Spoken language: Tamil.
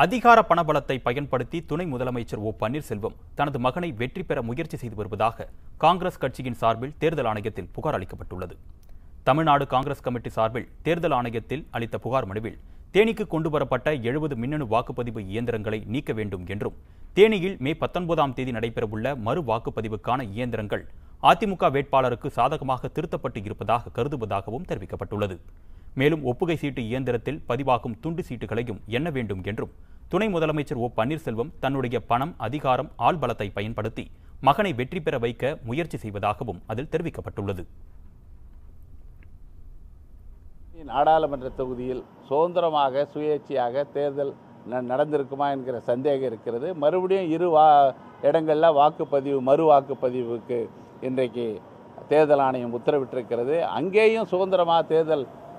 அதிகார பணபலத்தை பயன்படுத்தி துணை முதலமைச்சர் ஓ பன்னீர்செல்வம் தனது மகனை வெற்றி பெற முயற்சி செய்து வருவதாக காங்கிரஸ் கட்சியின் சார்பில் தேர்தல் ஆணையத்தில் புகார் அளிக்கப்பட்டுள்ளது. தமிழ்நாடு காங்கிரஸ் கமிட்டி சார்பில் தேர்தல் ஆணையத்தில் அளித்த புகார் மனுவில் தேனிக்கு கொண்டு வரப்பட்ட எழுபது மின்னணு வாக்குப்பதிவு இயந்திரங்களை நீக்க வேண்டும் என்றும் தேனியில் மே பத்தொன்பதாம் தேதி நடைபெறவுள்ள மறு வாக்குப்பதிவுக்கான இயந்திரங்கள் அதிமுக வேட்பாளருக்கு சாதகமாக திருத்தப்பட்டு இருப்பதாக கருதுவதாகவும் தெரிவிக்கப்பட்டுள்ளது. மேலும் ஒப்புகை சீட்டு இயந்திரத்தில் பதிவாகும் துண்டு சீட்டுகளையும் எண்ண வேண்டும் என்றும் துணை முதலமைச்சர் ஓ பன்னீர்செல்வம் தன்னுடைய பணம் அதிகாரம் ஆள்பலத்தை பயன்படுத்தி மகனை வெற்றி பெற வைக்க முயற்சி செய்வதாகவும் அதில் தெரிவிக்கப்பட்டுள்ளது. நாடாளுமன்ற தொகுதியில் சுதந்திரமாக சுயேட்சையாக தேர்தல் ந- நடந்திருக்குமா என்கிற சந்தேகம் இருக்கிறது. மறுபடியும் இரு வா இடங்களில் வாக்குப்பதிவு மறு வாக்குப்பதிவுக்கு இன்றைக்கு தேர்தல் ஆணையம் உத்தரவிட்டிருக்கிறது. அங்கேயும் சுதந்திரமாக தேர்தல்